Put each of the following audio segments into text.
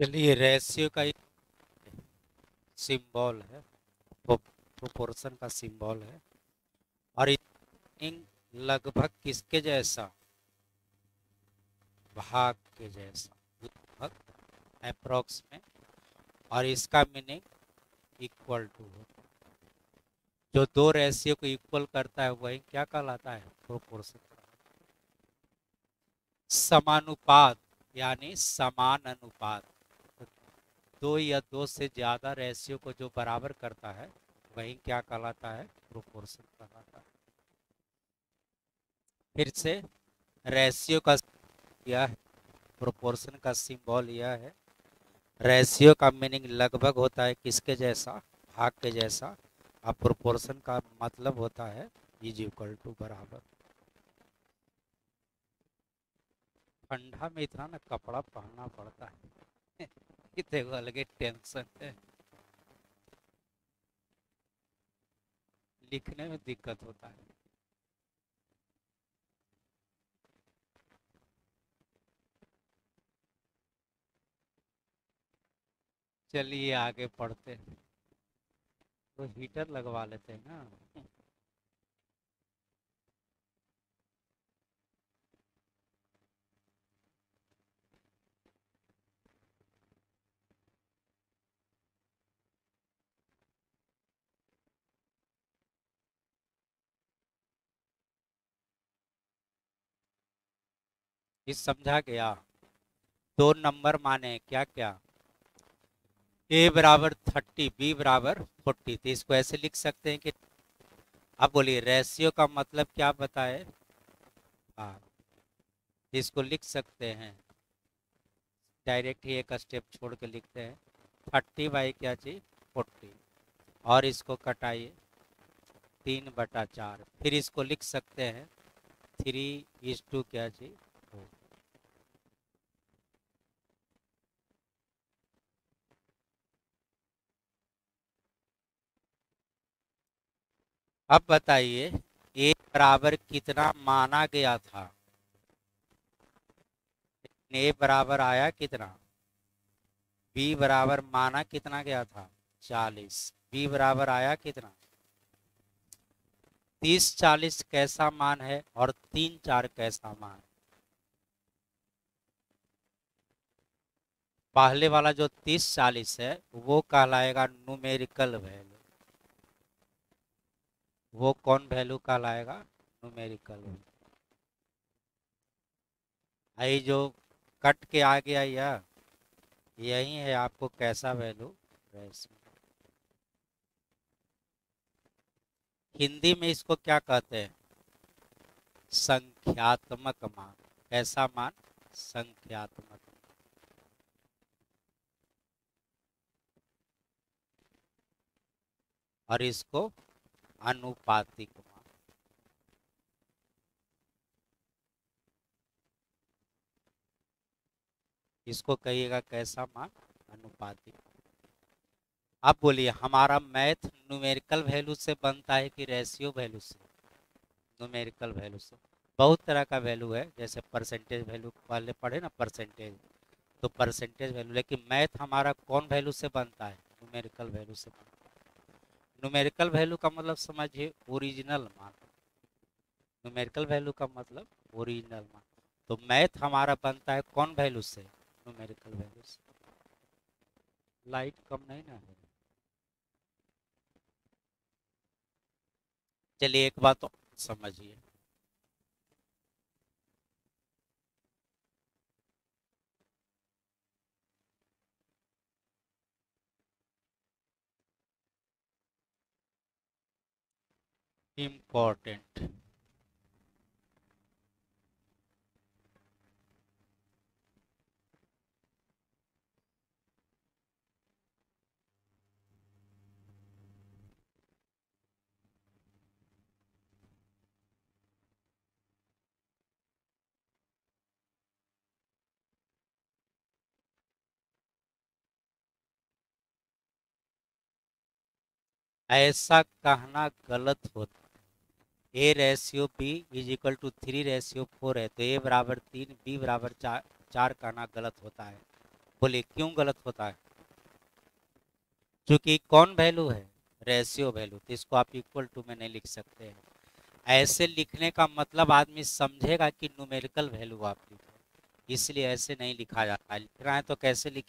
चलिए रेशियो का एक सिंबल है प्रोपोर्शन का सिंबल है। और लगभग किसके जैसा? भाग के जैसा, लगभग अप्रोक्स में और इसका मीनिंग इक्वल टू जो दो रेशियो को इक्वल करता है, वही क्या कहलाता है? प्रोपोर्शन समानुपात, यानी समान अनुपात। दो या दो से ज़्यादा रेशियो को जो बराबर करता है, वही क्या कहलाता है? प्रोपोर्शन कहलाता है। फिर से रेशियो का यह प्रोपोर्शन का सिंबल यह है। रेशियो का मीनिंग लगभग होता है किसके जैसा? भाग के जैसा। और प्रोपोर्शन का मतलब होता है इज़ इक्वल टू बराबर। ठंडा में इतना ना कपड़ा पहनना पड़ता है। देखो अलग टेंशन है। लिखने में दिक्कत होता है। चलिए आगे पढ़ते हैं। तो हीटर लगवा लेते हैं ना। इस समझा गया। दो नंबर माने क्या क्या ए बराबर थर्टी बी बराबर फोर्टी। तो इसको ऐसे लिख सकते हैं कि अब बोलिए रेशियो का मतलब क्या बताए? इसको लिख सकते हैं। डायरेक्ट ही एक स्टेप छोड़ के लिखते हैं। थर्टी बाई क्या चीज़? फोर्टी। और इसको कटाइए। तीन बटा चार। फिर इसको लिख सकते हैं। थ्री इज़ टू क्या चीज़? अब बताइए ए बराबर कितना माना गया था? ए बराबर आया कितना? बी बराबर माना कितना गया था? चालीस। बी बराबर आया कितना? तीस चालीस कैसा मान है और तीन चार कैसा मान? पहले वाला जो तीस चालीस है, वो कहलाएगा न्यूमेरिकल वैल्यू वो कौन वैल्यू कहलाएगा न्यूमेरिकल आई जो कट के आ गया यह यही है आपको कैसा वैल्यू हिंदी में इसको क्या कहते हैं? संख्यात्मक मान। कैसा मान? संख्यात्मक। और इसको अनुपातिक इसको कहिएगा कैसा मान? अनुपातिक। अब बोलिए, हमारा मैथ न्यूमेरिकल वैल्यू से बनता है कि रेशियो वैल्यू से? न्यूमेरिकल वैल्यू से। बहुत तरह का वैल्यू है, जैसे परसेंटेज वैल्यू पहले पढ़े ना परसेंटेज तो परसेंटेज वैल्यू लेकिन मैथ हमारा कौन वैल्यू से बनता है? न्यूमेरिकल वैल्यू से बनता है। न्यूमेरिकल वैल्यू का मतलब समझिए ओरिजिनल मान न्यूमेरिकल वैल्यू का मतलब ओरिजिनल मान तो मैथ हमारा बनता है कौन वैल्यू से? न्यूमेरिकल वैल्यू से. लाइट कम नहीं ना है चलिए एक बात तो समझिए। Important. ऐसा कहना गलत होता A ratio B is equal to three ratio four है तो ए बराबर तीन बी बराबर चार चार कहना गलत होता है। बोलिए, क्यों गलत होता है? क्योंकि कौन वैल्यू है? रेशियो वैल्यू तो इसको आप इक्वल टू में नहीं लिख सकते हैं। ऐसे लिखने का मतलब आदमी समझेगा कि न्यूमेरिकल वैल्यू आप लिखे इसलिए ऐसे नहीं लिखा जाता लिखना है तो कैसे लिख?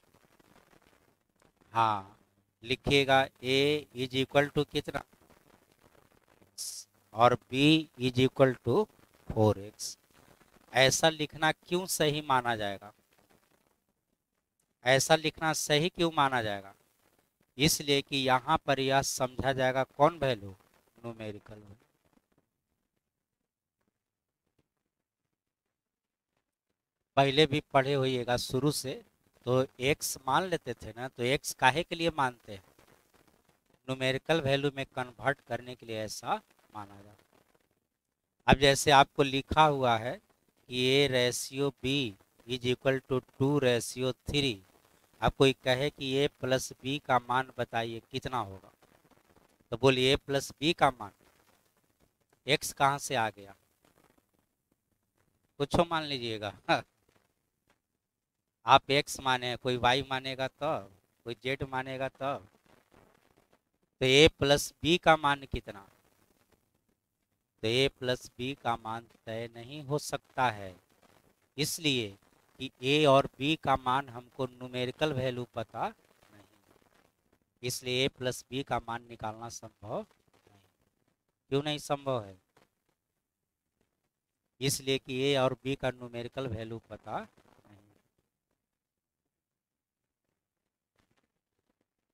हाँ लिखिएगा ए इज़ इक्वल टू कितना? और B is equal to four X ऐसा लिखना क्यों सही माना जाएगा? ऐसा लिखना सही क्यों माना जाएगा? इसलिए कि यहाँ पर यह समझा जाएगा कौन वैल्यू न्यूमेरिकल वैल्यू पहले भी पढ़े होइएगा शुरू से तो एक्स मान लेते थे ना तो एक्स काहे के लिए मानते हैं? न्यूमेरिकल वैल्यू में कन्वर्ट करने के लिए ऐसा माना जाता है। अब जैसे आपको लिखा हुआ है कि A ratio B is equal to two ratio three आप कोई कहे कि ए प्लस बी का मान बताइए कितना होगा? तो बोलिए ए प्लस बी का मान। एक्स कहाँ से आ गया? कुछ मान लीजिएगा। आप एक्स माने कोई वाई मानेगा तो, कोई जेड मानेगा तो, तो ए प्लस बी का मान कितना? तो ए प्लस बी का मान तय नहीं हो सकता है। इसलिए कि ए और बी का मान हमको न्यूमेरिकल वैल्यू पता नहीं। इसलिए ए प्लस बी का मान निकालना संभव नहीं। क्यों नहीं संभव है? इसलिए कि ए और बी का न्यूमेरिकल वैल्यू पता नहीं।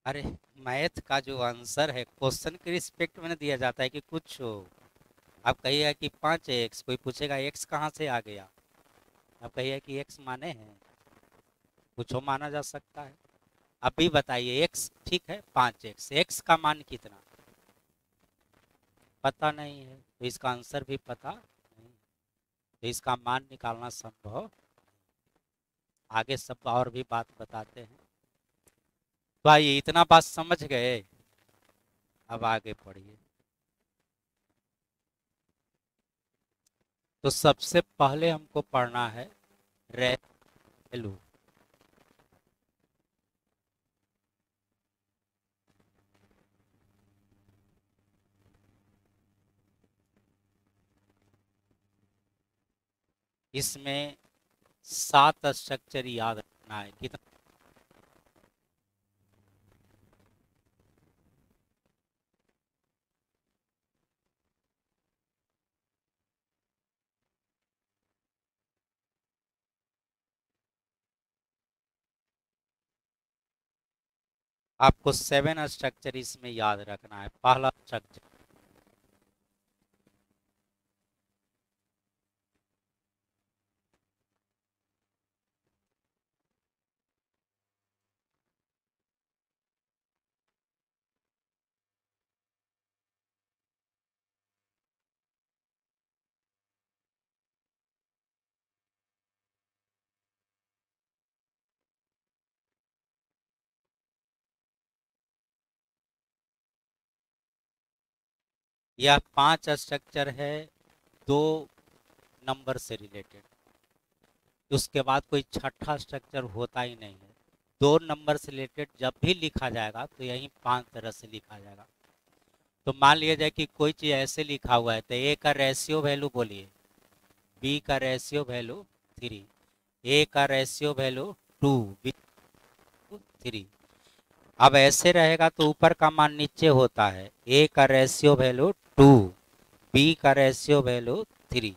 अरे मैथ का जो आंसर है क्वेश्चन के रिस्पेक्ट में दिया जाता है कि कुछ हो। आप कहिए कि पाँच एक्स कोई पूछेगा एक्स कहाँ से आ गया? आप कहिए कि एक्स माने हैं। कुछ माना जा सकता है। अभी बताइए एक्स ठीक है, पाँच एक्स एक्स का मान कितना? पता नहीं है तो इसका आंसर भी पता नहीं। तो इसका मान निकालना संभव आगे सब और भी बात बताते हैं। तो आइए इतना बात समझ गए। अब आगे पढ़िए। तो सबसे पहले हमको पढ़ना है रेलू इसमें सात स्ट्रक्चर याद रखना है। कितना आपको सेवन स्ट्रक्चर इसमें याद रखना है। पहला स्ट्रक्चर यह पाँच स्ट्रक्चर है, दो नंबर से रिलेटेड उसके बाद कोई छठा स्ट्रक्चर होता ही नहीं है। दो नंबर से रिलेटेड जब भी लिखा जाएगा तो यही पाँच तरह से लिखा जाएगा। तो मान लिया जाए कि कोई चीज़ ऐसे लिखा हुआ है तो ए का रेशियो वैल्यू बोलिए। बी का रेशियो वैल्यू थ्री ए का ratio value two B three अब ऐसे रहेगा तो ऊपर का मान नीचे होता है। ए का रेशियो वैल्यू टू, बी का रेशियो वैल्यू थ्री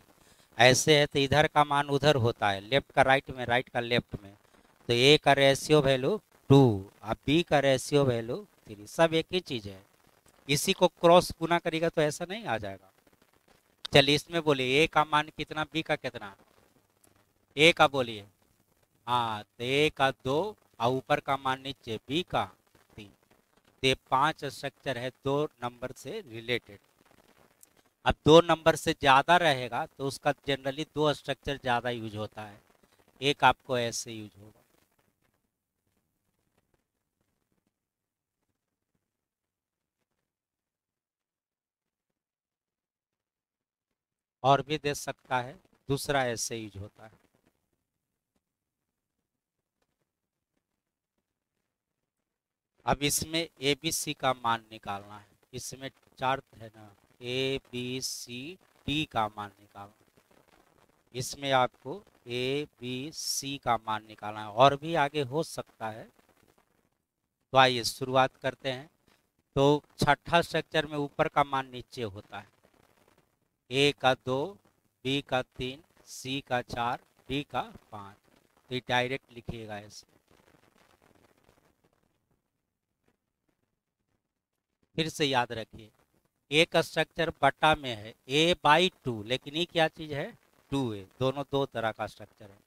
ऐसे है तो इधर का मान उधर होता है लेफ़्ट का राइट में राइट का लेफ़्ट में. तो ए का रेशियो वैल्यू टू और बी का रेशियो वैल्यू थ्री सब एक ही चीज़ है। इसी को क्रॉस गुना करेगा तो ऐसा नहीं आ जाएगा। चलिए इसमें बोलिए ए का मान कितना बी का कितना? ए का बोलिए। हाँ तो ए का दो और ऊपर का मान नीचे बी का तीन. तो पाँच स्ट्रक्चर है, दो नंबर से रिलेटेड अब दो नंबर से ज़्यादा रहेगा तो उसका जनरली दो स्ट्रक्चर ज़्यादा यूज़ होता है। एक आपको ऐसे यूज़ होगा। और भी दे सकता है, दूसरा ऐसे यूज़ होता है। अब इसमें ए बी सी का मान निकालना है। इसमें चार है ना। ए बी सी डी का मान निकालना। इसमें आपको ए बी सी का मान निकालना है। और भी आगे हो सकता है। तो आइए शुरुआत करते हैं। तो छठा स्ट्रक्चर में ऊपर का मान नीचे होता है। ए का दो बी का तीन सी का चार डी का पाँच। तो ये डायरेक्ट लिखिएगा ऐसे फिर से याद रखिए। एक स्ट्रक्चर बटा में है ए बाई टू लेकिन ये क्या चीज़ है? टू ए दोनों दो तरह का स्ट्रक्चर है।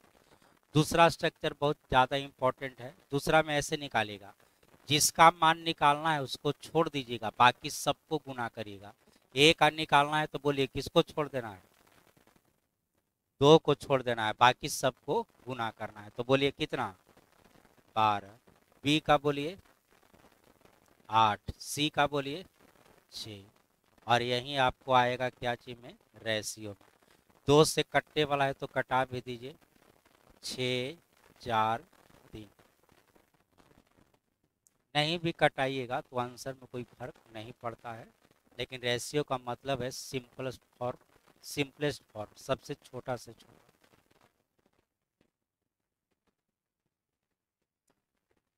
दूसरा स्ट्रक्चर बहुत ज़्यादा इंपॉर्टेंट है। दूसरा में ऐसे निकालेगा जिसका मान निकालना है उसको छोड़ दीजिएगा, बाकी सबको गुना करिएगा। ए का निकालना है तो बोलिए किसको छोड़ देना है? दो को छोड़ देना है, बाकी सबको गुना करना है। तो बोलिए कितना? बारह। बी का बोलिए आठ। सी का बोलिए छ। और यहीं आपको आएगा क्या चीज़ में? रेशियो में दो से कट्टे वाला है तो कटा भी दीजिए। छ, चार, तीन। नहीं भी कटाइएगा तो आंसर में कोई फ़र्क नहीं पड़ता है। लेकिन रेशियो का मतलब है सिंपलेस्ट फॉर्म सिंपलेस्ट फॉर्म सबसे छोटा से छोटा।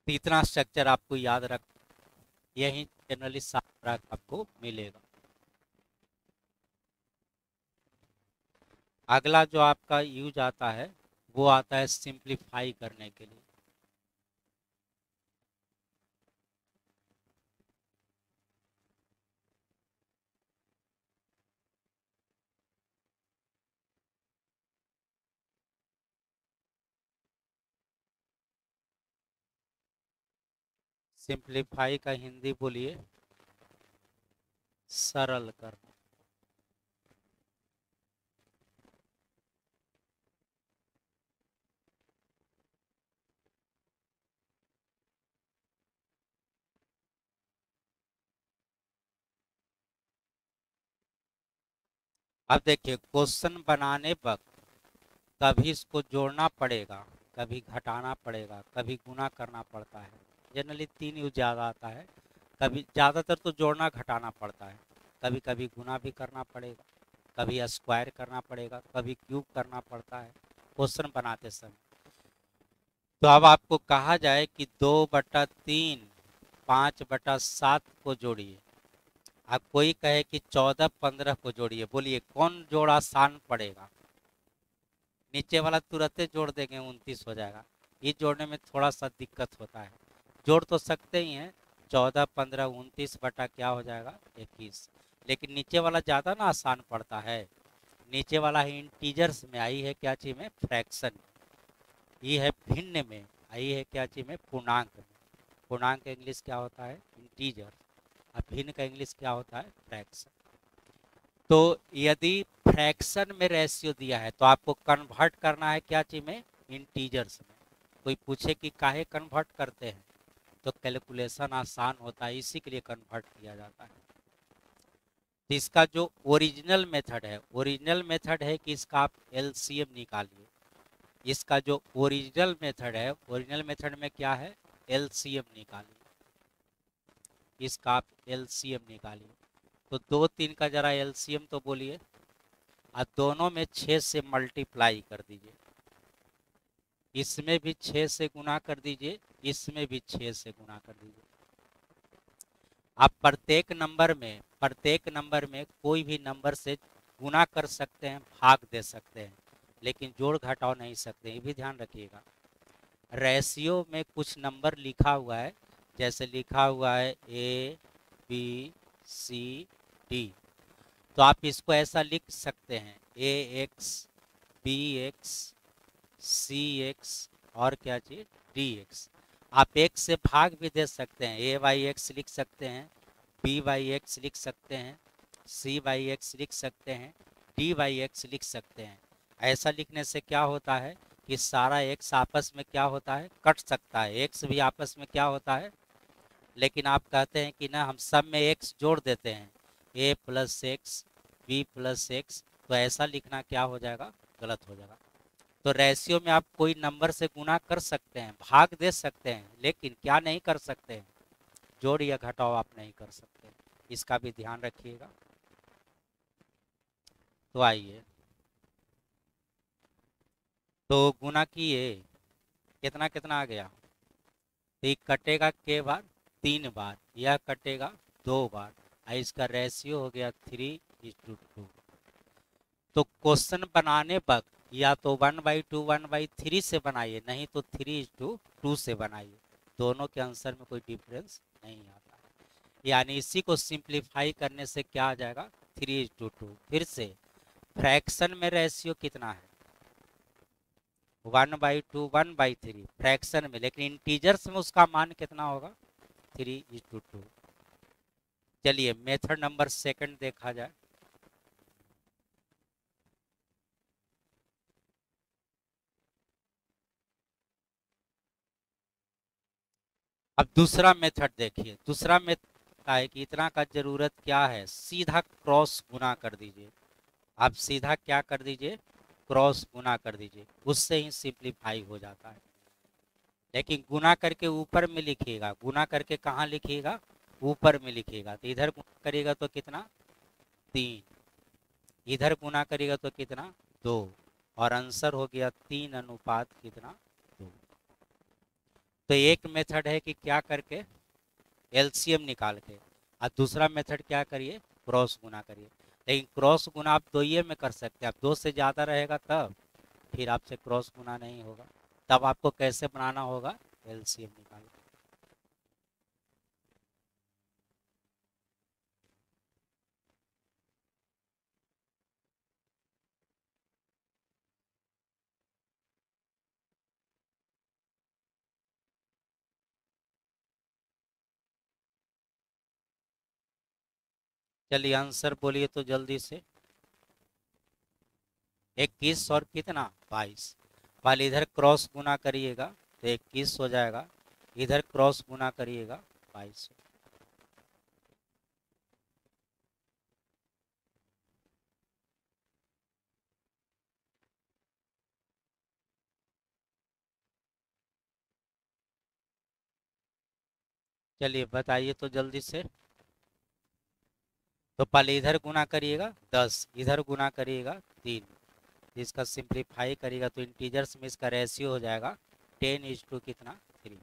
इतना स्ट्रक्चर आपको याद रख, यही जनरली सारा आपको मिलेगा। अगला जो आपका यूज़ आता है, वो आता है सिंप्लीफाई करने के लिए। सिंप्लीफाई का हिंदी बोलिए, सरल करना अब देखिए, क्वेश्चन बनाने वक्त कभी इसको जोड़ना पड़ेगा, कभी घटाना पड़ेगा, कभी गुना करना पड़ता है। जनरली तीन यूज़ ज़्यादा आता है। कभी ज़्यादातर तो जोड़ना घटाना पड़ता है। कभी कभी गुना भी करना पड़ेगा, कभी स्क्वायर करना पड़ेगा, कभी क्यूब करना पड़ता है क्वेश्चन बनाते समय। तो अब आपको कहा जाए कि दो बटा तीन, पाँच बटा सात को जोड़िए। अब कोई कहे कि चौदह पंद्रह को जोड़िए, बोलिए, कौन जोड़ आसान पड़ेगा? नीचे वाला तुरंत जोड़ देंगे, उनतीस हो जाएगा। ये जोड़ने में थोड़ा सा दिक्कत होता है। जोड़ तो सकते ही हैं, चौदह, पंद्रह, उनतीस बटा क्या हो जाएगा? इक्कीस। लेकिन नीचे वाला ज़्यादा ना आसान पड़ता है। नीचे वाला है इंटीजर्स में, आई है क्या चीज़ में? फ्रैक्शन। ये है भिन्न में, आई है क्या चीज़ में? पूर्णांक में। पूर्णांक इंग्लिश क्या होता है? इंटीजर और भिन्न का इंग्लिश क्या होता है? फ्रैक्शन तो यदि फ्रैक्शन में रेशियो दिया है तो आपको कन्वर्ट करना है क्या चीज़ में? इंटीजर्स में। कोई पूछे कि काहे कन्वर्ट करते हैं? तो कैलकुलेशन आसान होता है, इसी के लिए कन्वर्ट किया जाता है। तो इसका जो ओरिजिनल मेथड है ओरिजिनल मेथड है कि इसका आप एलसीएम निकालिए। इसका जो ओरिजिनल मेथड है ओरिजिनल मेथड में क्या है? एलसीएम निकालिए। इसका आप एलसीएम निकालिए। तो दो तीन का जरा एलसीएम तो बोलिए, और दोनों में छः से मल्टीप्लाई कर दीजिए। इसमें भी छः से गुना कर दीजिए, इसमें भी छः से गुना कर दीजिए। आप प्रत्येक नंबर में, प्रत्येक नंबर में कोई भी नंबर से गुना कर सकते हैं, भाग दे सकते हैं, लेकिन जोड़ घटाव नहीं सकते, ये भी ध्यान रखिएगा। रेशियो में कुछ नंबर लिखा हुआ है जैसे लिखा हुआ है ए बी सी डी तो आप इसको ऐसा लिख सकते हैं। A X B X C X और क्या चीज़? डी एक्स आप एक्स से भाग भी दे सकते हैं। ए वाई एक्स लिख सकते हैं। बी वाई एक्स लिख सकते हैं। सी वाई एक्स लिख सकते हैं। डी वाई एक्स लिख सकते हैं। ऐसा लिखने से क्या होता है कि सारा एक्स आपस में क्या होता है? कट सकता है। एक्स भी आपस में क्या होता है? लेकिन आप कहते हैं कि ना, हम सब में एक्स जोड़ देते हैं। A plus X B plus X तो ऐसा लिखना क्या हो जाएगा? गलत हो जाएगा। तो रेशियो में आप कोई नंबर से गुना कर सकते हैं, भाग दे सकते हैं, लेकिन क्या नहीं कर सकते हैं? जोड़ या घटाव आप नहीं कर सकते इसका भी ध्यान रखिएगा। तो आइए। तो गुना किए, कितना कितना आ गया? तो ये कटेगा के बार तीन बार, यह कटेगा दो बार। इसका रेशियो हो गया थ्री इज़ टू टू तो क्वेश्चन बनाने वक्त या तो one by two one by three से बनाइए, नहीं तो थ्री इज़ टू टू से बनाइए। दोनों के आंसर में कोई डिफरेंस नहीं आता। यानी इसी को सिंप्लीफाई करने से क्या आ जाएगा? थ्री इज़ टू टू फिर से फ्रैक्शन में रेशियो कितना है? One by two one by three fraction में, लेकिन इंटीजर्स में उसका मान कितना होगा? थ्री इज़ टू टू चलिए मेथड नंबर सेकंड देखा जाए। अब दूसरा मेथड देखिए। दूसरा मेथड का है कि इतना का ज़रूरत क्या है? सीधा क्रॉस गुना कर दीजिए। आप सीधा क्या कर दीजिए? क्रॉस गुना कर दीजिए। उससे ही सिंप्लीफाई हो जाता है। लेकिन गुना करके ऊपर में लिखिएगा। गुना करके कहाँ लिखिएगा? ऊपर में लिखिएगा। तो इधर गुना करिएगा तो कितना? तीन। इधर गुना करिएगा तो कितना? दो। और आंसर हो गया तीन अनुपात कितना? दो। तो एक मेथड है कि क्या करके? एलसीएम निकाल के। और दूसरा मेथड क्या करिए? क्रॉस गुना करिए। लेकिन क्रॉस गुना आप दो ही में कर सकते हैं। आप दो से ज़्यादा रहेगा तब फिर आपसे क्रॉस गुना नहीं होगा। तब आपको कैसे बनाना होगा? एलसीएम निकाल चलिए आंसर बोलिए तो जल्दी से। इक्कीस और कितना? बाईस। वाले इधर क्रॉस गुना करिएगा तो इक्कीस हो जाएगा। इधर क्रॉस गुना करिएगा, बाईस। चलिए बताइए तो जल्दी से। तो पहले इधर गुना करिएगा, दस। इधर गुना करिएगा, तीन। इसका सिंप्लीफाई करेगा तो इंटीजर्स में इसका रेशियो हो जाएगा टेन इज़ टू कितना थ्री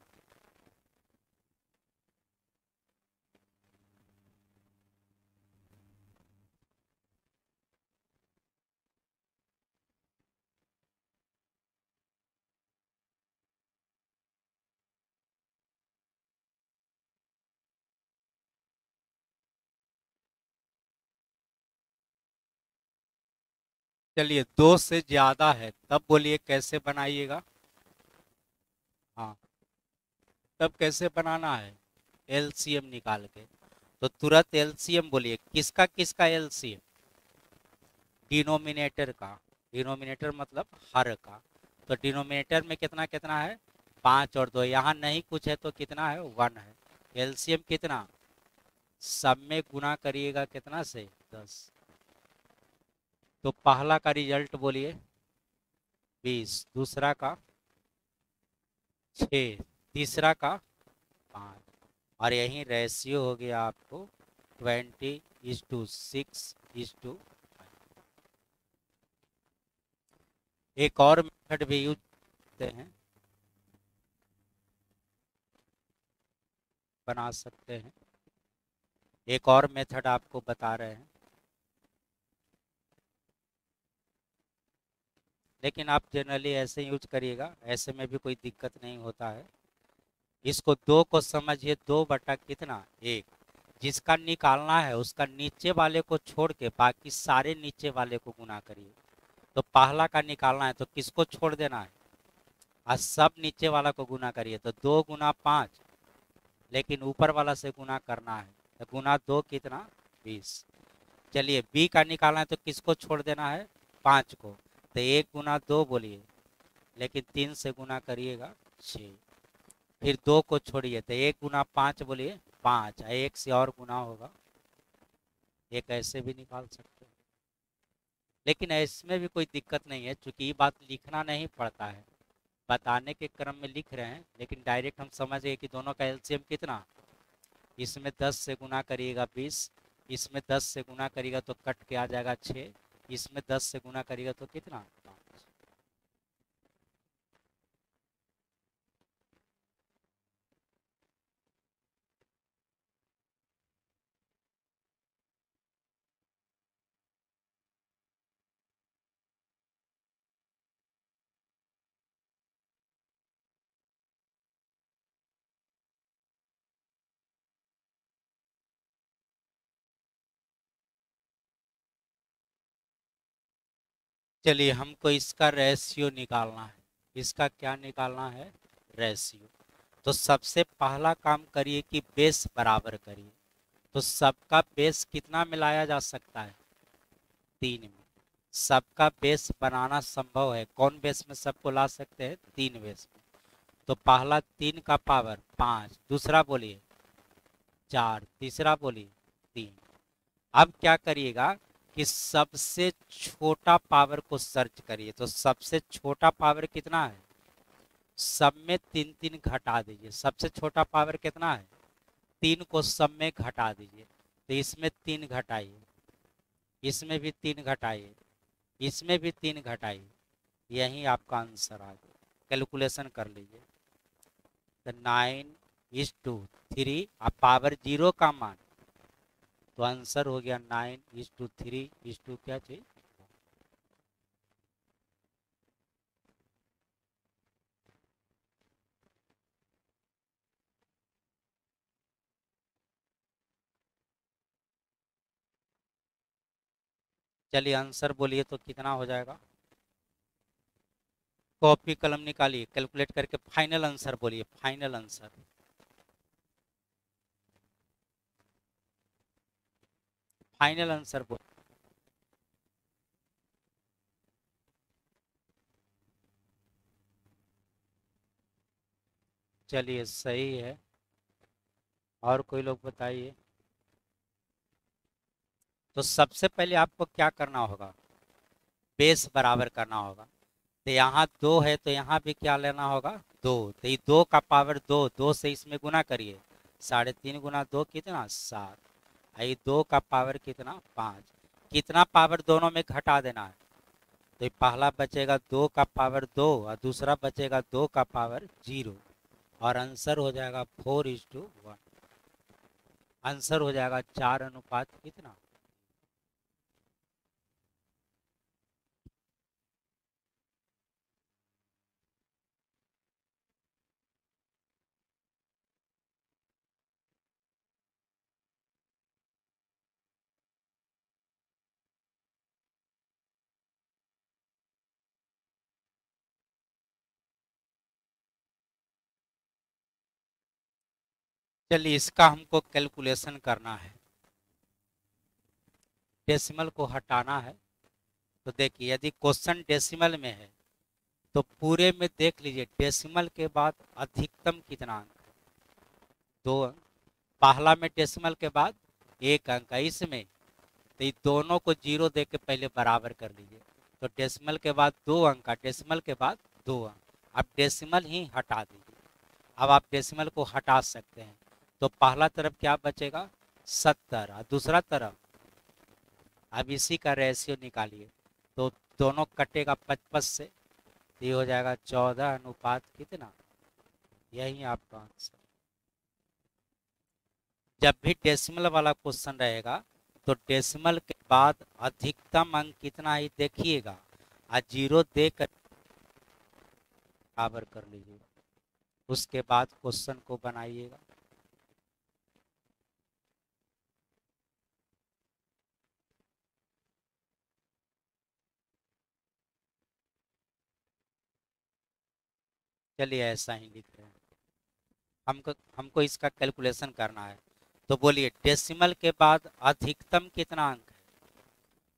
चलिए, दो से ज़्यादा है, तब बोलिए कैसे बनाइएगा? हाँ। तब कैसे बनाना है? एलसीएम निकाल के। तो तुरंत एलसीएम बोलिए, किसका किसका एलसीएम? डिनोमिनेटर का। डिनोमिनेटर मतलब हर का। तो डिनोमिनेटर में कितना कितना है? पाँच और दो। यहाँ नहीं कुछ है तो कितना है? वन है। एलसीएम कितना? सब में गुना करिएगा कितना से? दस। तो पहला का रिज़ल्ट बोलिए। बीस, दूसरा का छ, तीसरा का पाँच। और यही रेशियो हो गया आपको twenty is two six is two एक और मेथड भी यूज़ करते हैं। बना सकते हैं। एक और मेथड आपको बता रहे हैं। लेकिन आप जनरली ऐसे यूज़ करिएगा, ऐसे में भी कोई दिक्कत नहीं होता है। इसको दो को समझिए, दो बटा कितना? एक। जिसका निकालना है, उसका नीचे वाले को छोड़ के बाकी सारे नीचे वाले को गुना करिए। तो पहला का निकालना है तो किसको छोड़ देना है? आज सब नीचे वाला को गुना करिए तो दो गुना पाँच। लेकिन ऊपर वाला से गुना करना है तो गुना दो कितना? बीस। चलिए, बी का निकालना है तो किसको छोड़ देना है? पाँच को। तो एक गुना दो बोलिए, लेकिन तीन से गुना करिएगा छ फिर दो को छोड़िए तो एक गुना पाँच बोलिए, पाँच एक से और गुना होगा। एक ऐसे भी निकाल सकते हैं। लेकिन इसमें भी कोई दिक्कत नहीं है क्योंकि ये बात लिखना नहीं पड़ता है। बताने के क्रम में लिख रहे हैं, लेकिन डायरेक्ट हम समझ गए कि दोनों का एलसीएम कितना। इसमें दस से गुना करिएगा बीस, इसमें दस से गुना करिएगा तो कट के आ जाएगा छः इसमें दस से गुना करिएगा तो कितना? चलिए हमको इसका रेशियो निकालना है। इसका क्या निकालना है? रेशियो तो सबसे पहला काम करिए कि बेस बराबर करिए। तो सबका बेस कितना मिलाया जा सकता है? तीन में। सबका बेस बनाना संभव है। कौन बेस में सबको ला सकते हैं? तीन बेस में। तो पहला तीन का पावर पाँच। दूसरा बोलिए चार। तीसरा बोलिए तीन। अब क्या करिएगा? कि सबसे छोटा पावर को सर्च करिए। तो सबसे छोटा पावर कितना है? सब में तीन तीन घटा दीजिए। सबसे छोटा पावर कितना है? तीन को सब में घटा दीजिए। तो इसमें तीन घटाइए। इसमें भी तीन घटाइए। इसमें भी तीन घटाइए। यही आपका आंसर आ गया। कैलकुलेशन कर लीजिए। तो नाइन इज़ टू। थ्री अब पावर ज़ीरो का मान। तो आंसर हो गया nine is two three is two क्या चाहिए? चलिए आंसर बोलिए तो कितना हो जाएगा? कॉपी कलम निकालिए, कैलकुलेट करके फाइनल आंसर बोलिए, फाइनल आंसर। फाइनल आंसर बोल। चलिए, सही है। और कोई लोग बताइए? तो सबसे पहले आपको क्या करना होगा? बेस बराबर करना होगा। तो यहाँ दो है तो यहाँ भी क्या लेना होगा? दो। तो ये दो का पावर दो। दो से इसमें गुना करिए। साढ़े तीन गुना दो कितना? सात। आई दो का पावर कितना? पाँच। कितना पावर दोनों में घटा देना है? तो पहला बचेगा दो का पावर दो और दूसरा बचेगा दो का पावर ज़ीरो और आंसर हो जाएगा four is two one answer हो जाएगा चार अनुपात कितना? चलिए इसका हमको कैलकुलेशन करना है। डेसिमल को हटाना है। तो देखिए, यदि क्वेश्चन डेसिमल में है तो पूरे में देख लीजिए, डेसिमल के बाद अधिकतम कितना अंक दो पहला में डेसिमल के बाद एक अंक है इसमें। तो ये दोनों को ज़ीरो दे के पहले बराबर कर लीजिए तो डेसिमल के बाद दो अंक डेसिमल के बाद दो अंक। अब डेसिमल ही हटा दीजिए। अब आप डेसिमल को हटा सकते हैं। तो पहला तरफ़ क्या बचेगा? सत्तर। और दूसरा तरफ़? अब इसी का रेशियो निकालिए। तो दोनों कटेगा पचपन से। ये हो जाएगा चौदह अनुपात कितना? यही आपका आंसर जब भी डेसिमल वाला क्वेश्चन रहेगा तो डेसिमल के बाद अधिकतम अंक कितना ही देखिएगा। और ज़ीरो देकर बराबर कर लीजिएगा। उसके बाद क्वेश्चन को बनाइएगा। चलिए ऐसा ही लिख रहे हैं। हमको हमको इसका कैलकुलेशन करना है। तो बोलिए डेसिमल के बाद अधिकतम कितना अंक है?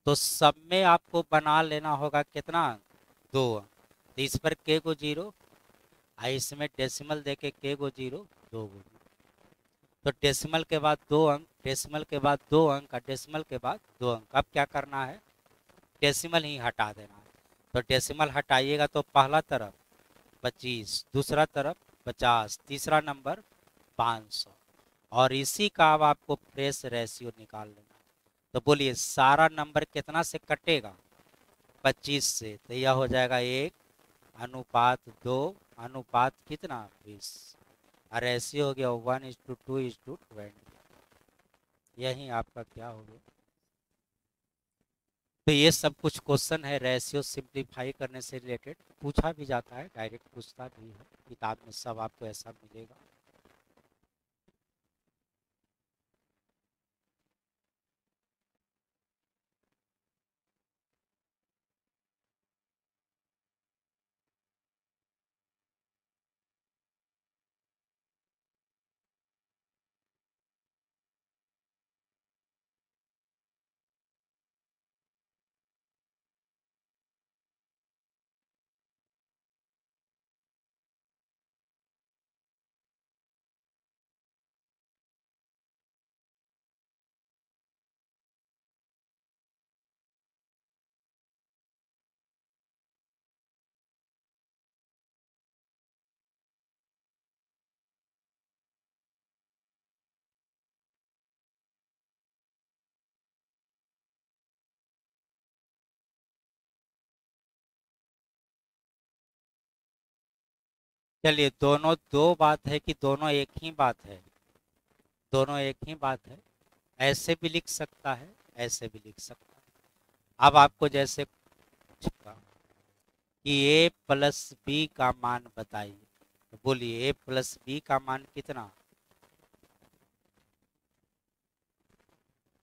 तो सब में आपको बना लेना होगा कितना अंक? दो तो इस पर के को ज़ीरो इसमें डेसिमल दे के के को ज़ीरो दो गो तो डेसिमल के बाद दो अंक डेसिमल के बाद दो अंक, और डेसिमल के बाद दो अंक। अब क्या करना है? डेसिमल ही हटा देना है। तो डेसिमल हटाइएगा तो पहला तरफ़ पच्चीस, दूसरा तरफ़ पचास, तीसरा नंबर पाँच सौ। और इसी का अब आपको फ्रेश रेशियो निकाल लेना तो बोलिए, सारा नंबर कितना से कटेगा? पच्चीस से तो यह हो जाएगा एक, अनुपात दो, अनुपात कितना? बीस। और रेशियो हो गया one is two two is two twenty यही आपका क्या हो गया? तो ये सब कुछ क्वेश्चन है रेशियो सिंप्लीफाई करने से रिलेटेड पूछा भी जाता है डायरेक्ट पूछता भी है, किताब में सब आपको ऐसा मिलेगा। चलिए, दोनों दो बात है कि दोनों एक ही बात है? दोनों एक ही बात है? ऐसे भी लिख सकता है, ऐसे भी लिख सकता है। अब आपको जैसे कि ए प्लस बी का मान बताइए। तो बोलिए ए प्लस बी का मान कितना?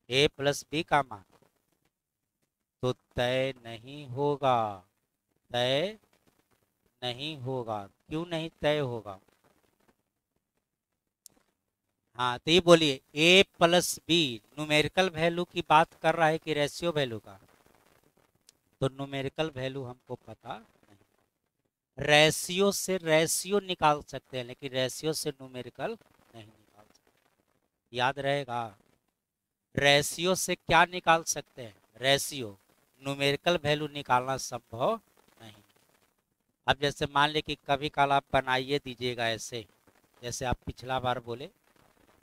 ए प्लस बी का मान। तो तय नहीं होगा, तय नहीं होगा। क्यों नहीं तय होगा? हाँ तो ये बोलिए A plus B numerical value की बात कर रहा है कि रेशियो वैल्यू का? तो न्यूमेरिकल वैल्यू हमको पता नहीं। रेशियो से रेशियो निकाल सकते हैं, लेकिन रेशियो से न्यूमेरिकल नहीं निकाल सकते। याद रहेगा रेशियो से क्या निकाल सकते हैं? रेशियो न्यूमेरिकल वैल्यू निकालना संभव अब जैसे मान ले कि कभी काल आप बनाइए दीजिएगा ऐसे, जैसे आप पिछला बार बोले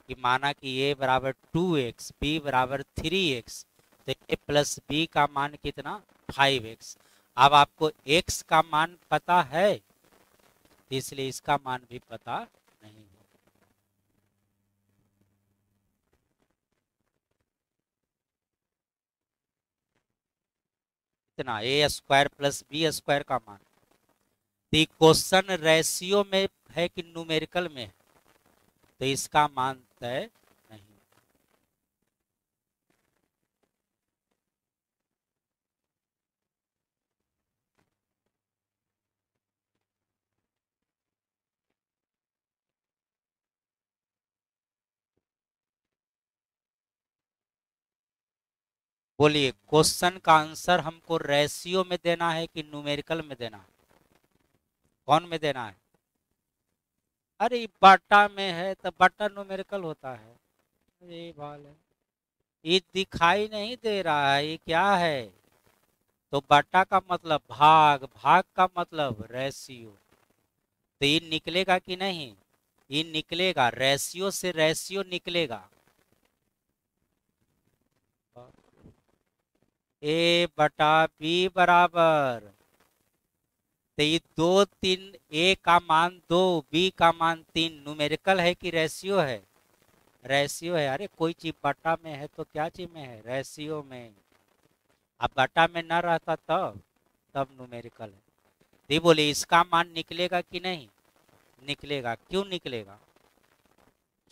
कि माना कि ए बराबर टू एक्स बी बराबर थ्री एक्स तो ए प्लस बी का मान कितना? फाइव एक्स अब आपको एक्स का मान पता है, इसलिए इसका मान भी पता नहीं इतना a square plus b square का मान। क्वेश्चन रेशियो में है कि न्यूमेरिकल में? है तो इसका मान तय नहीं। बोलिए, क्वेश्चन का आंसर हमको रेशियो में देना है कि न्यूमेरिकल में देना है? कौन में देना है? अरे बटा में है तो बटा न्यूमेरिकल होता है। अरे बाल है। ये दिखाई नहीं दे रहा है, ये क्या है? तो बटा का मतलब भाग भाग का मतलब रेशियो तो ये निकलेगा कि नहीं? ये निकलेगा रेशियो से रेशियो निकलेगा। ए, बटा बी बराबर। तो ये दो तीन, ए का मान दो, बी का मान तीन। न्यूमेरिकल है कि रेशियो है? रेशियो है। अरे, कोई चीज़ बटा में है तो क्या चीज़ में है? रेशियो में। अब बटा में ना रहता तब तब न्यूमेरिकल है। तो बोले, इसका मान निकलेगा कि नहीं? निकलेगा। क्यों निकलेगा?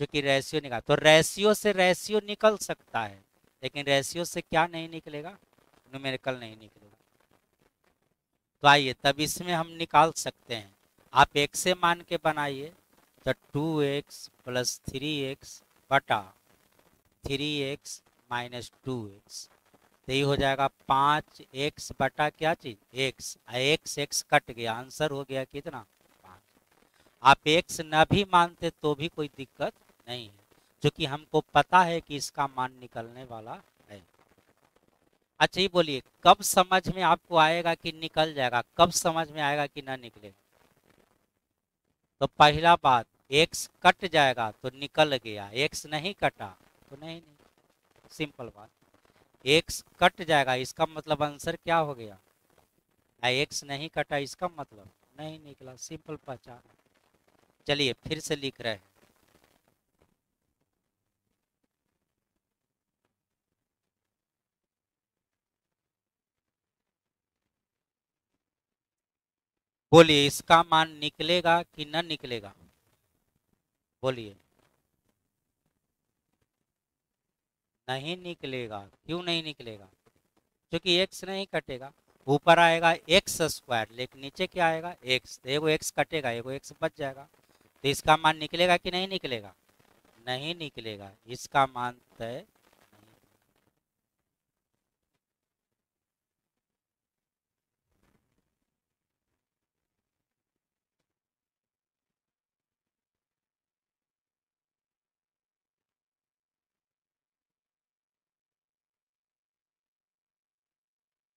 क्योंकि रेशियो निकाल तो रेशियो से रेशियो निकल सकता है, लेकिन रेशियो से क्या नहीं निकलेगा? न्यूमेरिकल नहीं निकलेगा। तो आइए तब इसमें हम निकाल सकते हैं। आप एक से मान के बनाइए। तो two x plus three x बटा three x minus two x तो ये हो जाएगा पाँच एक्स बटा क्या चीज़? एक्स एक्स एक्स कट गया। आंसर हो गया कितना? पाँच। आप एक्स न भी मानते तो भी कोई दिक्कत नहीं है। क्योंकि हमको पता है कि इसका मान निकलने वाला अच्छा ये बोलिए, कब समझ में आपको आएगा कि निकल जाएगा? कब समझ में आएगा कि ना निकलेगा तो पहला बात एक्स कट जाएगा तो निकल गया। एक्स नहीं कटा तो नहीं नहीं। सिंपल बात। एक्स कट जाएगा, इसका मतलब आंसर क्या हो गया? एक्स नहीं कटा, इसका मतलब नहीं निकला। सिंपल पहचान। चलिए फिर से लिख रहे हैं। बोलिए, इसका मान निकलेगा कि न निकलेगा? बोलिए। नहीं निकलेगा। क्यों नहीं निकलेगा? क्योंकि एक्स नहीं कटेगा। ऊपर आएगा एक्स स्क्वायर लेकिन नीचे क्या आएगा? एक्स तो एगो एक्स कटेगा, एगो एक्स बच जाएगा। तो इसका मान निकलेगा कि नहीं निकलेगा? नहीं निकलेगा। इसका मान तय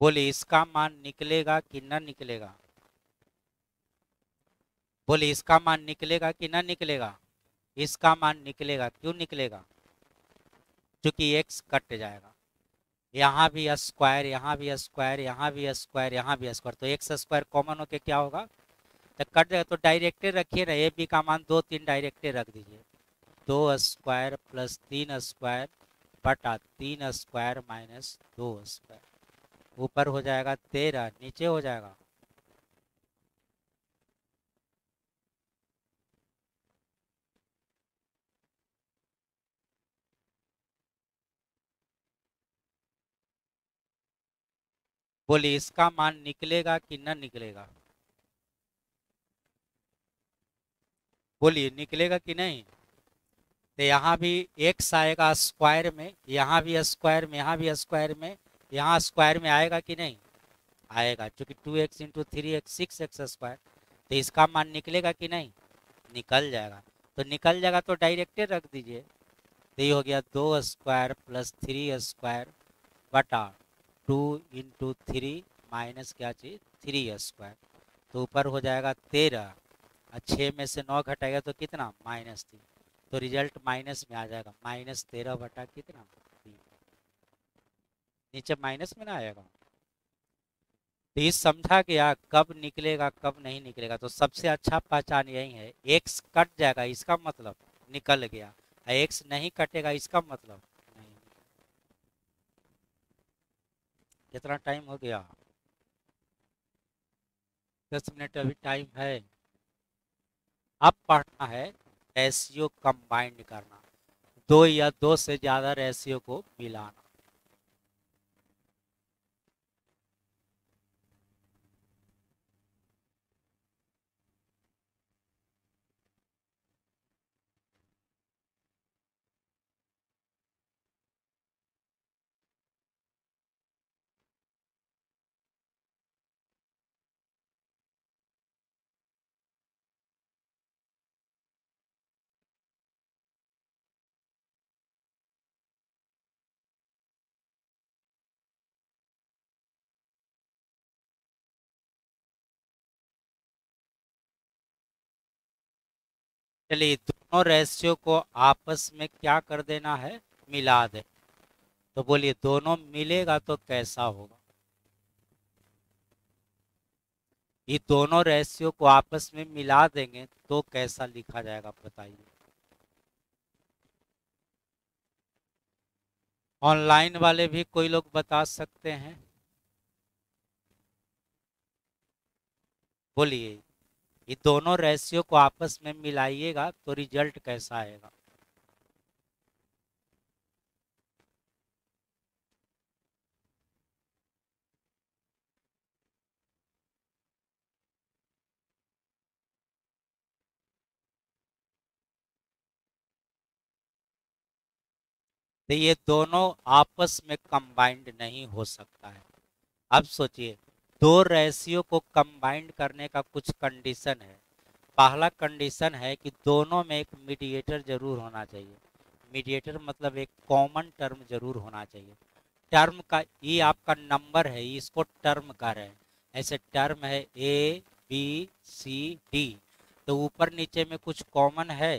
बोले, इसका मान निकलेगा कि न निकलेगा? बोले, इसका मान निकलेगा कि न निकलेगा? इसका मान निकलेगा, क्यों निकलेगा? क्योंकि एक्स कट जाएगा। यहाँ भी स्क्वायर यहाँ भी स्क्वायर यहाँ भी स्क्वायर यहाँ भी स्क्वायर तो एक्स स्क्वायर कॉमन होके क्या होगा? तो कट जाएगा। तो डायरेक्टे रखिए ना ए बी का मान दो, तीन डायरेक्टे रख दीजिए। दो स्क्वायर प्लस तीन स्क्वायर बटा तीन स्क्वायर माइनस दो स्क्वायर ऊपर हो जाएगा तेरह नीचे हो जाएगा। बोलिए इसका मान निकलेगा कि न निकलेगा? बोलिए निकलेगा कि नहीं? तो यहाँ भी एक्स आएगा स्क्वायर में, यहाँ भी स्क्वायर में, यहाँ भी स्क्वायर में यहाँ स्क्वायर में आएगा कि नहीं? आएगा क्योंकि two x into three x six x square तो इसका मान निकलेगा कि नहीं? निकल जाएगा। तो निकल जाएगा तो डायरेक्टे रख दीजिए। तो ये हो गया दो स्क्वायर प्लस थ्री स्क्वायर बटा टू इंटू थ्री माइनस क्या चाहिए थ्री स्क्वायर तो ऊपर हो जाएगा तेरह। और छः में से नौ घटाएगा तो कितना? माइनस तीन। तो रिज़ल्ट माइनस में आ जाएगा। माइनस तेरह बटा कितना? तीन नीचे माइनस में ना आएगा। तो इस समझा गया कब निकलेगा, कब नहीं निकलेगा तो सबसे अच्छा पहचान यही है एक्स कट जाएगा, इसका मतलब निकल गया। एक्स नहीं कटेगा, इसका मतलब नहीं। कितना टाइम हो गया? दस मिनट अभी टाइम है। अब पढ़ना है रेशियो कंबाइंड करना। दो या दो से ज़्यादा रेशियो को मिलाना। चलिए, दोनों रेशियो को आपस में क्या कर देना है? मिला दे। तो बोलिए, दोनों मिलेगा तो कैसा होगा? ये दोनों रेशियो को आपस में मिला देंगे तो कैसा लिखा जाएगा, बताइए। ऑनलाइन वाले भी कोई लोग बता सकते हैं? बोलिए। ये दोनों रेशियो को आपस में मिलाइएगा तो रिज़ल्ट कैसा आएगा? तो ये दोनों आपस में कंबाइंड नहीं हो सकता है। अब सोचिए दो रेशियो को कंबाइंड करने का कुछ कंडीशन है। पहला कंडीशन है कि दोनों में एक मीडिएटर ज़रूर होना चाहिए। मीडिएटर मतलब एक कॉमन टर्म ज़रूर होना चाहिए। टर्म का ये आपका नंबर है इसको टर्म कर रहे हैं। ऐसे टर्म है ए बी सी डी तो ऊपर नीचे में कुछ कॉमन है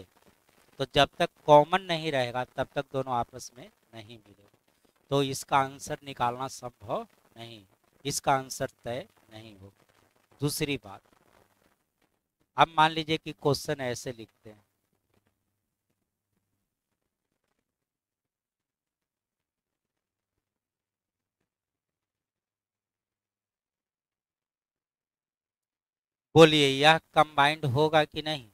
तो जब तक कॉमन नहीं रहेगा, तब तक दोनों आपस में नहीं मिलेगा। तो इसका आंसर निकालना संभव नहीं इसका आंसर तय नहीं होगा दूसरी बात अब मान लीजिए कि क्वेश्चन ऐसे लिखते हैं। बोलिए, यह कंबाइंड होगा कि नहीं?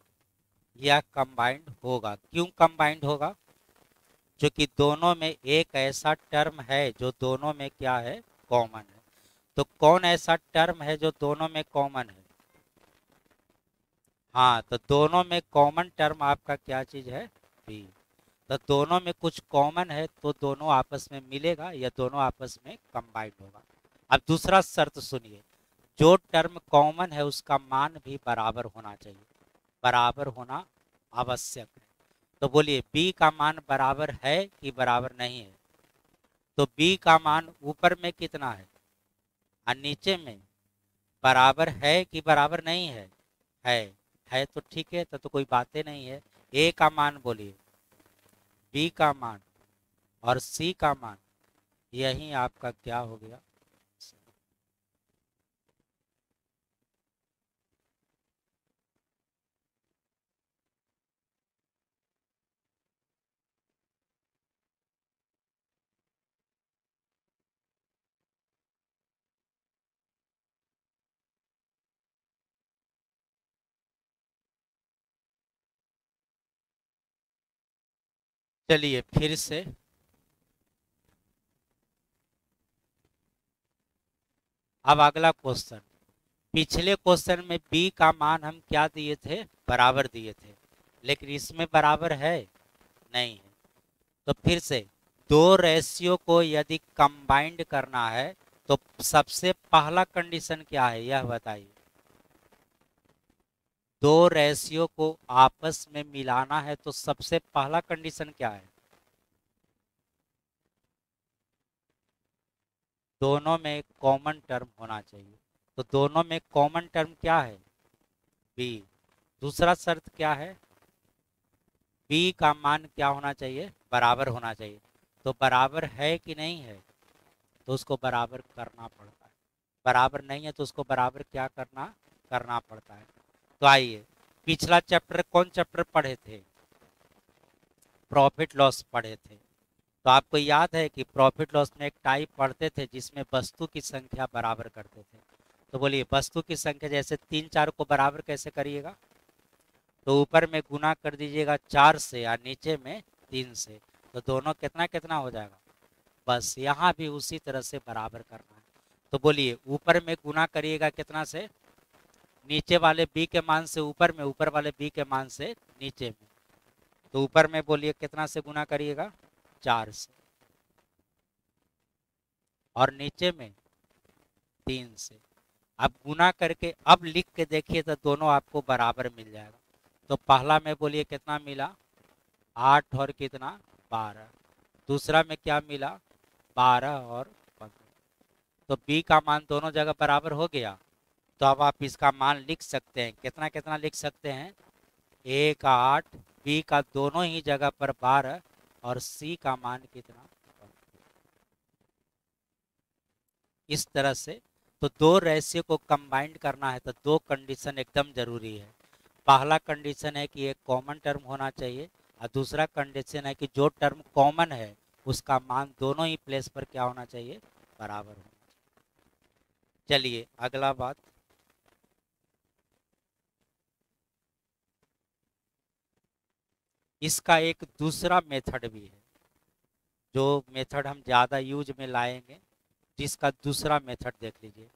यह कंबाइंड होगा। क्यों कंबाइंड होगा? क्योंकि दोनों में एक ऐसा टर्म है जो दोनों में क्या है? कॉमन है। तो कौन ऐसा टर्म है जो दोनों में कॉमन है? हाँ तो दोनों में कॉमन टर्म आपका क्या चीज़ है? बी तो दोनों में कुछ कॉमन है तो दोनों आपस में मिलेगा या दोनों आपस में कंबाइंड होगा? अब दूसरा शर्त सुनिए। जो टर्म कॉमन है उसका मान भी बराबर होना चाहिए। बराबर होना आवश्यक है। तो बोलिए, b का मान बराबर है कि बराबर नहीं है? तो b का मान ऊपर में कितना है? और नीचे में बराबर है कि बराबर नहीं है? है। है तो ठीक है तो, तो कोई बातें नहीं है। ए का मान बोलिए। बी का मान और सी का मान। यही आपका क्या हो गया? चलिए फिर से। अब अगला क्वेश्चन पिछले क्वेश्चन में b का मान हम क्या दिए थे? बराबर दिए थे। लेकिन इसमें बराबर है? नहीं है। तो फिर से, दो रेशियो को यदि कंबाइंड करना है तो सबसे पहला कंडीशन क्या है? यह बताइए। दो रेशियो को आपस में मिलाना है तो सबसे पहला कंडीशन क्या है? दोनों में कॉमन टर्म होना चाहिए। तो दोनों में कॉमन टर्म क्या है? बी दूसरा शर्त क्या है? बी का मान क्या होना चाहिए? बराबर होना चाहिए। तो बराबर है कि नहीं है तो उसको बराबर करना पड़ता है। बराबर नहीं है तो उसको बराबर क्या करना करना पड़ता है। तो आइए पिछला चैप्टर कौन चैप्टर पढ़े थे? प्रॉफिट लॉस पढ़े थे। तो आपको याद है कि प्रॉफिट लॉस में एक टाइप पढ़ते थे जिसमें वस्तु की संख्या बराबर करते थे। तो बोलिए, वस्तु की संख्या जैसे तीन चार को बराबर कैसे करिएगा? तो ऊपर में गुना कर दीजिएगा चार से या नीचे में तीन से। तो दोनों कितना कितना हो जाएगा? बस यहाँ भी उसी तरह से बराबर करना है। तो बोलिए, ऊपर में गुना करिएगा कितना से? नीचे वाले बी के मान से ऊपर में, ऊपर वाले बी के मान से नीचे में। तो ऊपर में बोलिए कितना से गुना करिएगा? चार से। और नीचे में तीन से। अब गुना करके अब लिख के देखिए तो दोनों आपको बराबर मिल जाएगा। तो पहला में बोलिए कितना मिला? आठ और कितना? बारह। दूसरा में क्या मिला? बारह और पंद्रह। तो बी का मान दोनों जगह बराबर हो गया। तो अब आप इसका मान लिख सकते हैं। कितना कितना लिख सकते हैं? ए का आठ बी का दोनों ही जगह पर बारह और सी का मान कितना? इस तरह से तो दो रेशियो को कंबाइंड करना है तो दो कंडीशन एकदम ज़रूरी है। पहला कंडीशन है कि एक कॉमन टर्म होना चाहिए और दूसरा कंडीशन है कि जो टर्म कॉमन है, उसका मान दोनों ही प्लेस पर क्या होना चाहिए? बराबर होना चाहिए। चलिए, अगला बात। इसका एक दूसरा मेथड भी है, जो मेथड हम ज़्यादा यूज़ में लाएँगे, जिसका दूसरा मेथड देख लीजिए।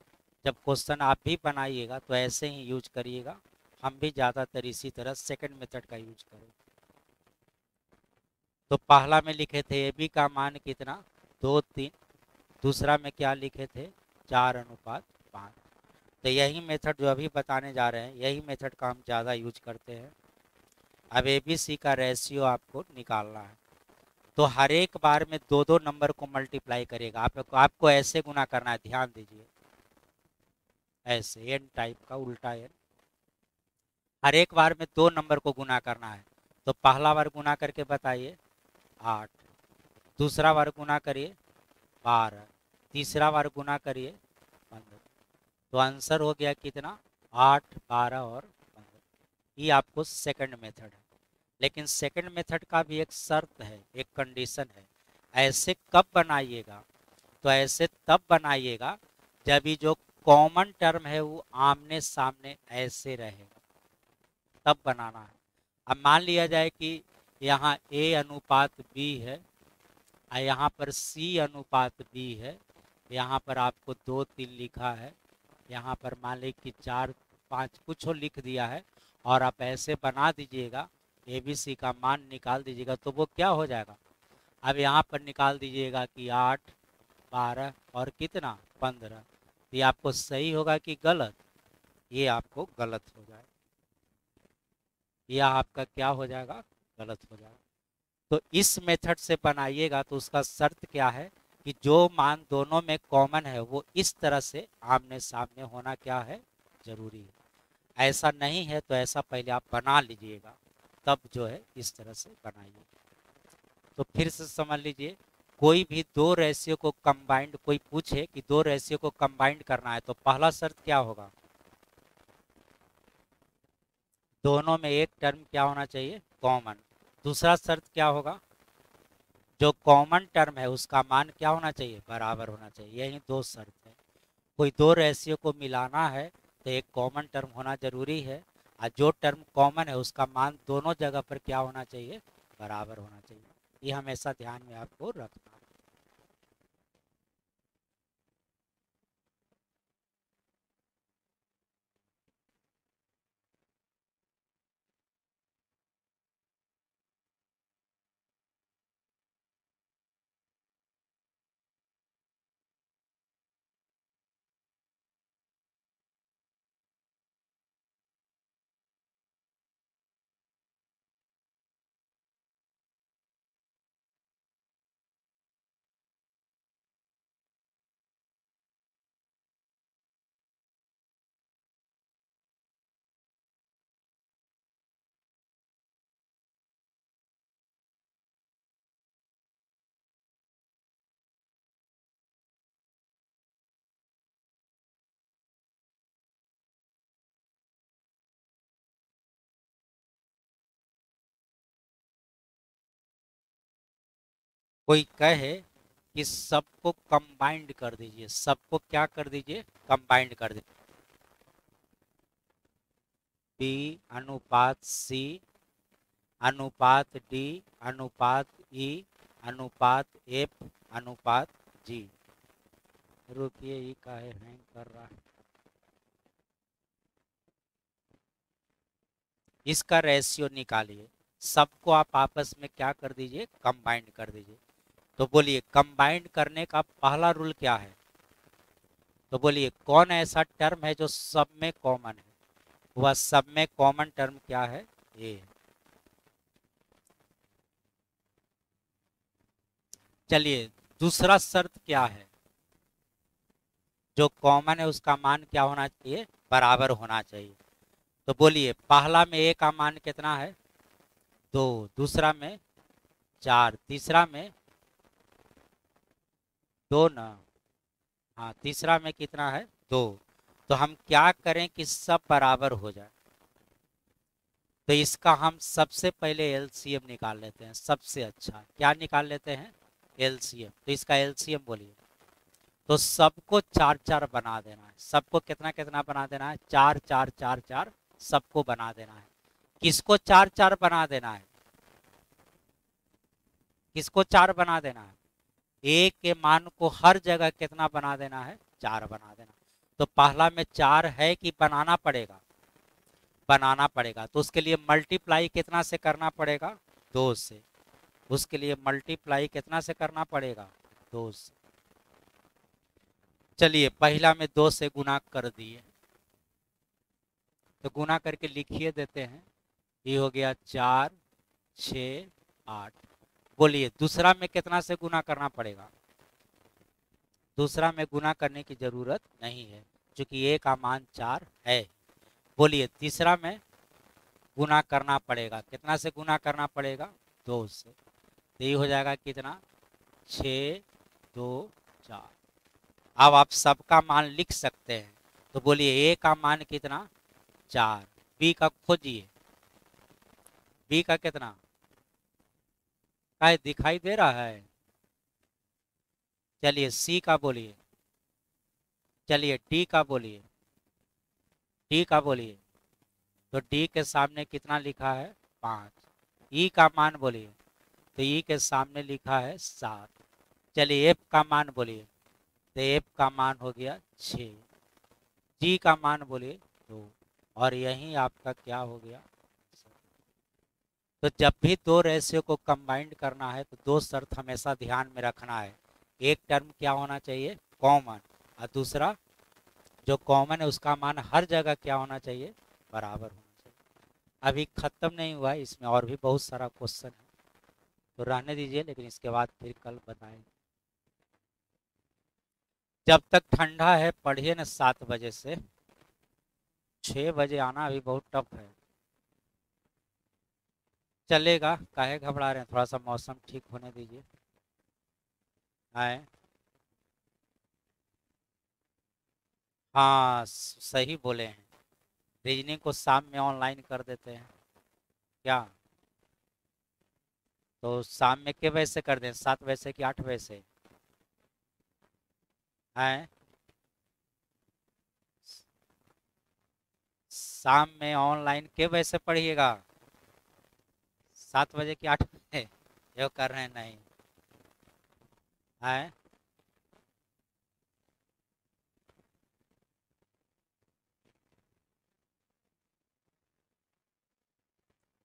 जब क्वेश्चन आप भी बनाइएगा तो ऐसे ही यूज़ करिएगा। हम भी ज़्यादातर इसी तरह सेकंड मेथड का यूज़ करें तो पहला में लिखे थे ए बी का मान कितना? दो, तीन। दूसरा में क्या लिखे थे? चार अनुपात, पाँच। तो यही मेथड जो अभी बताने जा रहे हैं, यही मेथड का हम ज़्यादा यूज़ करते हैं। अब ए बी सी का रेशियो आपको निकालना है। तो हर एक बार में दो दो नंबर को मल्टीप्लाई करेगा आप आपको ऐसे गुना करना है, ध्यान दीजिए। ऐसे एन टाइप का उल्टा एन हर एक बार में दो नंबर को गुना करना है। तो पहला बार गुना करके बताइए, आठ। दूसरा बार गुना करिए, बारह। तीसरा बार गुना करिए, पंद्रह। तो आंसर हो गया कितना? आठ, बारह और ये आपको सेकंड मेथड है। लेकिन सेकंड मेथड का भी एक शर्त है, एक कंडीशन है। ऐसे कब बनाइएगा? तो ऐसे तब बनाइएगा जब ये जो कॉमन टर्म है वो आमने सामने ऐसे रहेगा तब बनाना है। अब मान लिया जाए कि यहाँ ए अनुपात बी है, और यहाँ पर सी अनुपात बी है। यहाँ पर आपको दो तीन लिखा है। यहाँ पर मान ली कि चार, पाँच कुछ लिख दिया है। और आप ऐसे बना दीजिएगा ए बी सी का मान निकाल दीजिएगा तो वो क्या हो जाएगा? अब यहाँ पर निकाल दीजिएगा कि आठ, बारह और कितना? पंद्रह। ये आपको सही होगा कि गलत। ये आपको गलत हो जाएगा। यह आपका क्या हो जाएगा? गलत हो जाएगा। तो इस मेथड से बनाइएगा तो उसका शर्त क्या है कि जो मान दोनों में कॉमन है, वो इस तरह से आमने सामने होना क्या है? ज़रूरी है। ऐसा नहीं है तो ऐसा पहले आप बना लीजिएगा, तब जो है इस तरह से बनाइए। तो फिर से समझ लीजिए, कोई भी दो रेशियो को कंबाइंड कोई पूछे कि दो रेशियो को कंबाइंड करना है तो पहला शर्त क्या होगा? दोनों में एक टर्म क्या होना चाहिए? कॉमन दूसरा शर्त क्या होगा? जो कॉमन टर्म है, उसका मान क्या होना चाहिए? बराबर होना चाहिए। यही दो शर्त है। कोई दो रेशियो को मिलाना है तो एक कॉमन टर्म होना ज़रूरी है। और जो टर्म कॉमन है, उसका मान दोनों जगह पर क्या होना चाहिए? बराबर होना चाहिए। ये हमेशा ध्यान में आपको रखना कोई कहे कि सबको कंबाइंड कर दीजिए, सबको क्या कर दीजिए? कंबाइंड कर दीजिए। बी अनुपात सी अनुपात डी अनुपात ई अनुपात एफ़ अनुपात जी रुकिए, ये काहे हैंग कर रहा है। इसका रेशियो निकालिए। सबको आप आपस में क्या कर दीजिए? कंबाइंड कर दीजिए। तो बोलिए कंबाइंड करने का पहला रूल क्या है? तो बोलिए, कौन ऐसा टर्म है जो सब में कॉमन है? वह सब में कॉमन टर्म क्या है? ए चलिए, दूसरा शर्त क्या है? जो कॉमन है, उसका मान क्या होना चाहिए? बराबर होना चाहिए। तो बोलिए, पहला में ए का मान कितना है? दो, दूसरा में चार, तीसरा में दो ना। हाँ तीसरा में कितना है? दो। तो हम क्या करें कि सब बराबर हो जाए? तो इसका हम सबसे पहले एलसीएम निकाल लेते हैं, सबसे अच्छा। क्या निकाल लेते हैं? एलसीएम। तो इसका एलसीएम बोलिए। तो सबको चार चार बना देना है। सबको कितना कितना बना देना है? चार चार चार चार सबको बना देना है। किसको चार चार बना देना है? किसको चार बना देना है? एक के मान को हर जगह कितना बना देना है? चार बना देना। तो पहला में चार है कि बनाना पड़ेगा? बनाना पड़ेगा। तो उसके लिए मल्टीप्लाई कितना से करना पड़ेगा? दो से। उसके लिए मल्टीप्लाई कितना से करना पड़ेगा? दो से। चलिए, पहला में दो से गुना कर दिए। तो गुना करके लिखिए देते हैं। ये हो गया चार, छ, आठ। बोलिए, दूसरा में कितना से गुना करना पड़ेगा? दूसरा में गुना करने की ज़रूरत नहीं है क्योंकि ए का मान चार है। बोलिए, तीसरा में गुना करना पड़ेगा। कितना से गुना करना पड़ेगा? दो से। तो ये हो जाएगा कितना? छ दो, चार। अब आप सबका मान लिख सकते हैं। तो बोलिए ए का मान कितना? चार। बी का खोजिए। बी का कितना? क्या दिखाई दे रहा है। चलिए सी का बोलिए। चलिए डी का बोलिए। डी का बोलिए। तो डी के सामने कितना लिखा है? पाँच। ई का मान बोलिए। तो ई के सामने लिखा है सात। चलिए एफ़ का मान बोलिए। तो एफ़ का मान हो गया छ। जी का मान बोलिए दो। और यही आपका क्या हो गया? तो जब भी दो रेशियो को कंबाइंड करना है तो दो शर्त हमेशा ध्यान में रखना है। एक टर्म क्या होना चाहिए? कॉमन और दूसरा, जो कॉमन है, उसका मान हर जगह क्या होना चाहिए? बराबर होना चाहिए। अभी ख़त्म नहीं हुआ है, इसमें और भी बहुत सारा क्वेश्चन है। तो रहने दीजिए, लेकिन इसके बाद फिर कल बताएँगे। जब तक ठंडा है, पढ़िए ना सात बजे से। छः बजे आना अभी बहुत टफ है। चलेगा, काहे घबरा रहे हैं? थोड़ा सा मौसम ठीक होने दीजिए। आए। हाँ सही बोले हैं। रीजनिंग को शाम में ऑनलाइन कर देते हैं। क्या? तो शाम में के बजे से कर दें? सात बजे से कि आठ बजे से? हैं शाम में ऑनलाइन के बजे से पढ़िएगा। सात बजे की आठ बजे जो कर रहे हैं नहीं। है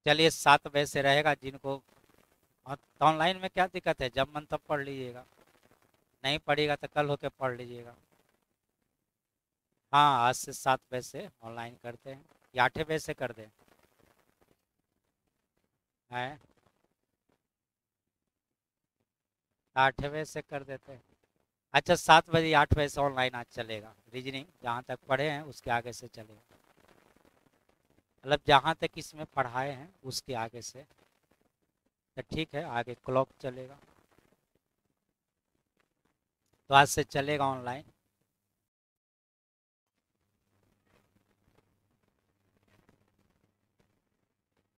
चलिए सात बजे से रहेगा जिनको तो ऑनलाइन में क्या दिक्कत है? जब मन तब पढ़ लीजिएगा। नहीं पढ़ेगा तो कल होके पढ़ लीजिएगा। हाँ आज से सात बजे से ऑनलाइन करते हैं। या आठ बजे से कर दें। है। बजे से कर देते हैं। अच्छा सात बजे, आठ बजे से ऑनलाइन आज चलेगा। रीजनिंग, जहाँ तक पढ़े हैं, उसके आगे से चलेगा। मतलब जहाँ तक इसमें पढ़ाए हैं, उसके आगे से। तो ठीक है, आगे क्लॉक चलेगा। तो आज से चलेगा ऑनलाइन